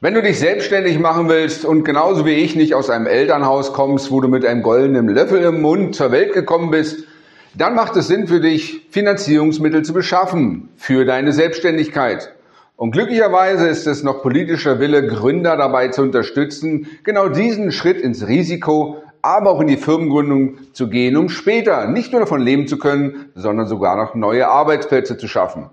Wenn du dich selbstständig machen willst und genauso wie ich nicht aus einem Elternhaus kommst, wo du mit einem goldenen Löffel im Mund zur Welt gekommen bist, dann macht es Sinn für dich, Finanzierungsmittel zu beschaffen für deine Selbstständigkeit. Und glücklicherweise ist es noch politischer Wille, Gründer dabei zu unterstützen, genau diesen Schritt ins Risiko, aber auch in die Firmengründung zu gehen, um später nicht nur davon leben zu können, sondern sogar noch neue Arbeitsplätze zu schaffen.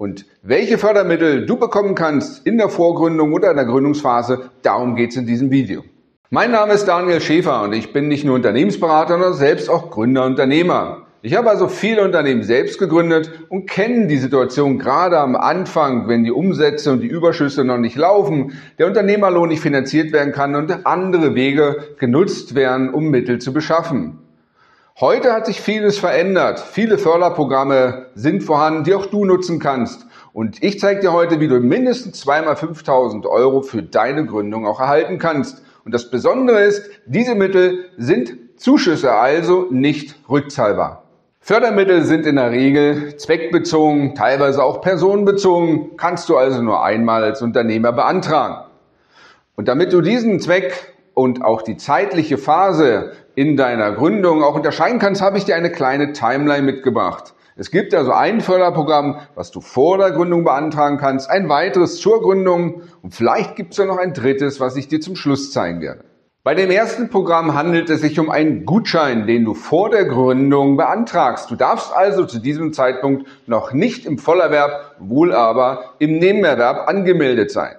Und welche Fördermittel du bekommen kannst in der Vorgründung oder in der Gründungsphase, darum geht es in diesem Video. Mein Name ist Daniel Schäfer und ich bin nicht nur Unternehmensberater, sondern selbst auch Gründer Unternehmer. Ich habe also viele Unternehmen selbst gegründet und kenne die Situation gerade am Anfang, wenn die Umsätze und die Überschüsse noch nicht laufen, der Unternehmerlohn nicht finanziert werden kann und andere Wege genutzt werden, um Mittel zu beschaffen. Heute hat sich vieles verändert. Viele Förderprogramme sind vorhanden, die auch du nutzen kannst. Und ich zeige dir heute, wie du mindestens zweimal 5000 Euro für deine Gründung auch erhalten kannst. Und das Besondere ist, diese Mittel sind Zuschüsse, also nicht rückzahlbar. Fördermittel sind in der Regel zweckbezogen, teilweise auch personenbezogen, kannst du also nur einmal als Unternehmer beantragen. Und damit du diesen Zweck und auch die zeitliche Phase in deiner Gründung auch unterscheiden kannst, habe ich dir eine kleine Timeline mitgebracht. Es gibt also ein Förderprogramm, was du vor der Gründung beantragen kannst, ein weiteres zur Gründung und vielleicht gibt es ja noch ein drittes, was ich dir zum Schluss zeigen werde. Bei dem ersten Programm handelt es sich um einen Gutschein, den du vor der Gründung beantragst. Du darfst also zu diesem Zeitpunkt noch nicht im Vollerwerb, wohl aber im Nebenerwerb angemeldet sein.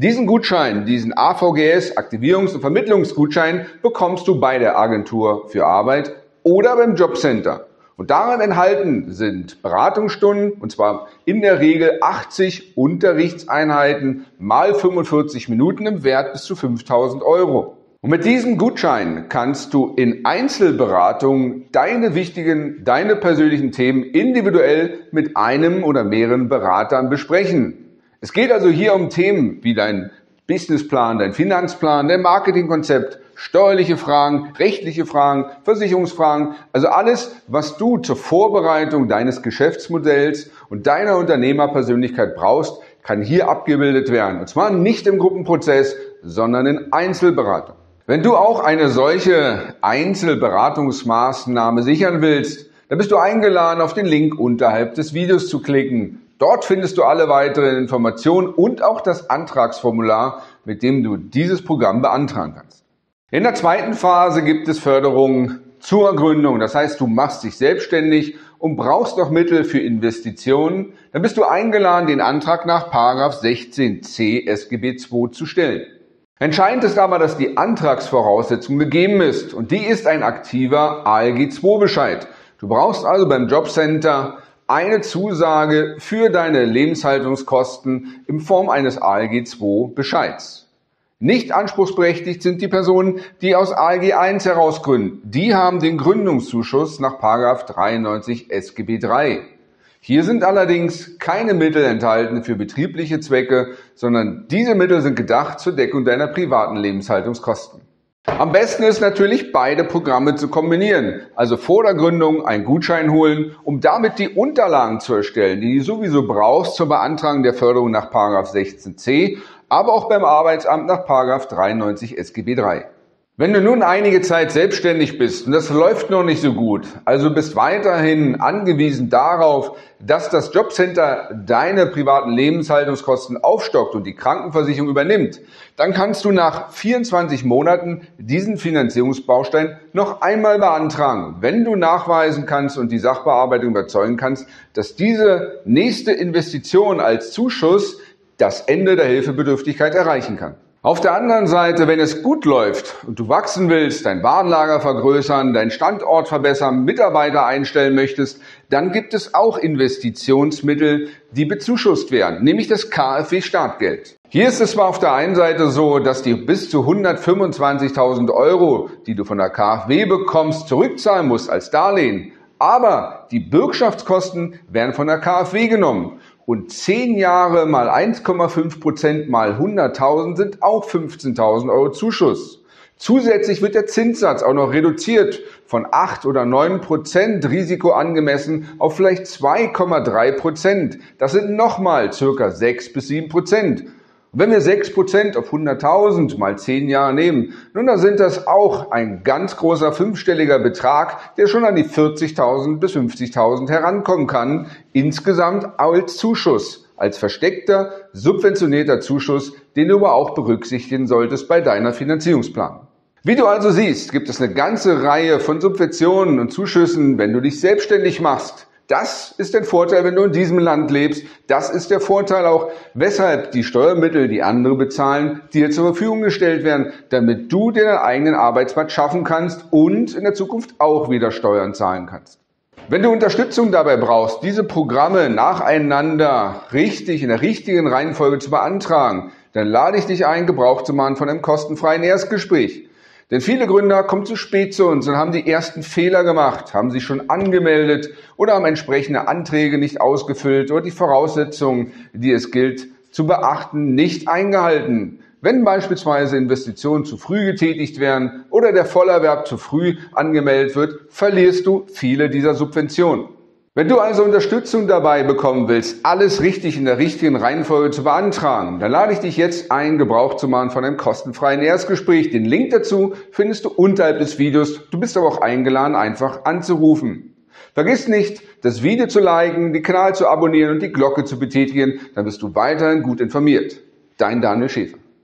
Diesen Gutschein, diesen AVGS Aktivierungs- und Vermittlungsgutschein bekommst du bei der Agentur für Arbeit oder beim Jobcenter. Und darin enthalten sind Beratungsstunden, und zwar in der Regel 80 Unterrichtseinheiten mal 45 Minuten im Wert bis zu 5000 Euro. Und mit diesem Gutschein kannst du in Einzelberatungen deine wichtigen, deine persönlichen Themen individuell mit einem oder mehreren Beratern besprechen. Es geht also hier um Themen wie dein Businessplan, dein Finanzplan, dein Marketingkonzept, steuerliche Fragen, rechtliche Fragen, Versicherungsfragen, also alles, was du zur Vorbereitung deines Geschäftsmodells und deiner Unternehmerpersönlichkeit brauchst, kann hier abgebildet werden. Und zwar nicht im Gruppenprozess, sondern in Einzelberatung. Wenn du auch eine solche Einzelberatungsmaßnahme sichern willst, dann bist du eingeladen, auf den Link unterhalb des Videos zu klicken. Dort findest du alle weiteren Informationen und auch das Antragsformular, mit dem du dieses Programm beantragen kannst. In der zweiten Phase gibt es Förderung zur Gründung. Das heißt, du machst dich selbstständig und brauchst noch Mittel für Investitionen. Dann bist du eingeladen, den Antrag nach 16c SGB II zu stellen. Entscheidend ist aber, dass die Antragsvoraussetzung gegeben ist und die ist ein aktiver ALG II Bescheid. Du brauchst also beim Jobcenter eine Zusage für deine Lebenshaltungskosten in Form eines ALG II Bescheids. Nicht anspruchsberechtigt sind die Personen, die aus ALG I herausgründen. Die haben den Gründungszuschuss nach 93 SGB III. Hier sind allerdings keine Mittel enthalten für betriebliche Zwecke, sondern diese Mittel sind gedacht zur Deckung deiner privaten Lebenshaltungskosten. Am besten ist natürlich, beide Programme zu kombinieren. Also vor der Gründung einen Gutschein holen, um damit die Unterlagen zu erstellen, die du sowieso brauchst zur Beantragung der Förderung nach 16c, aber auch beim Arbeitsamt nach 93 SGB III. Wenn du nun einige Zeit selbstständig bist und das läuft noch nicht so gut, also bist weiterhin angewiesen darauf, dass das Jobcenter deine privaten Lebenshaltungskosten aufstockt und die Krankenversicherung übernimmt, dann kannst du nach 24 Monaten diesen Finanzierungsbaustein noch einmal beantragen, wenn du nachweisen kannst und die Sachbearbeitung überzeugen kannst, dass diese nächste Investition als Zuschuss das Ende der Hilfebedürftigkeit erreichen kann. Auf der anderen Seite, wenn es gut läuft und du wachsen willst, dein Warenlager vergrößern, deinen Standort verbessern, Mitarbeiter einstellen möchtest, dann gibt es auch Investitionsmittel, die bezuschusst werden, nämlich das KfW Startgeld. Hier ist es zwar auf der einen Seite so, dass die bis zu 125.000 Euro, die du von der KfW bekommst, zurückzahlen musst als Darlehen, aber die Bürgschaftskosten werden von der KfW genommen. Und 10 Jahre mal 1,5 Prozent mal 100.000 sind auch 15.000 Euro Zuschuss. Zusätzlich wird der Zinssatz auch noch reduziert von 8 oder 9 Prozent Risiko angemessen auf vielleicht 2,3 Prozent. Das sind nochmal circa 6 bis 7 Prozent. Und wenn wir 6% auf 100.000 mal 10 Jahre nehmen, nun dann sind das auch ein ganz großer fünfstelliger Betrag, der schon an die 40.000 bis 50.000 herankommen kann, insgesamt als Zuschuss, als versteckter, subventionierter Zuschuss, den du aber auch berücksichtigen solltest bei deiner Finanzierungsplanung. Wie du also siehst, gibt es eine ganze Reihe von Subventionen und Zuschüssen, wenn du dich selbstständig machst. Das ist der Vorteil, wenn du in diesem Land lebst. Das ist der Vorteil auch, weshalb die Steuermittel, die andere bezahlen, dir zur Verfügung gestellt werden, damit du dir deinen eigenen Arbeitsplatz schaffen kannst und in der Zukunft auch wieder Steuern zahlen kannst. Wenn du Unterstützung dabei brauchst, diese Programme nacheinander richtig in der richtigen Reihenfolge zu beantragen, dann lade ich dich ein, Gebrauch zu machen von einem kostenfreien Erstgespräch. Denn viele Gründer kommen zu spät zu uns und haben die ersten Fehler gemacht, haben sich schon angemeldet oder haben entsprechende Anträge nicht ausgefüllt oder die Voraussetzungen, die es gilt zu beachten, nicht eingehalten. Wenn beispielsweise Investitionen zu früh getätigt werden oder der Vollerwerb zu früh angemeldet wird, verlierst du viele dieser Subventionen. Wenn du also Unterstützung dabei bekommen willst, alles richtig in der richtigen Reihenfolge zu beantragen, dann lade ich dich jetzt ein, Gebrauch zu machen von einem kostenfreien Erstgespräch. Den Link dazu findest du unterhalb des Videos. Du bist aber auch eingeladen, einfach anzurufen. Vergiss nicht, das Video zu liken, den Kanal zu abonnieren und die Glocke zu betätigen, dann bist du weiterhin gut informiert. Dein Daniel Schäfer.